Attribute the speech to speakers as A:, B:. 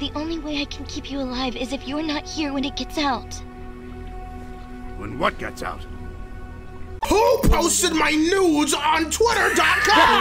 A: The only way I can keep you alive is if you're not here when it gets out.
B: When what gets out?
C: Who posted my nudes on Twitter.com?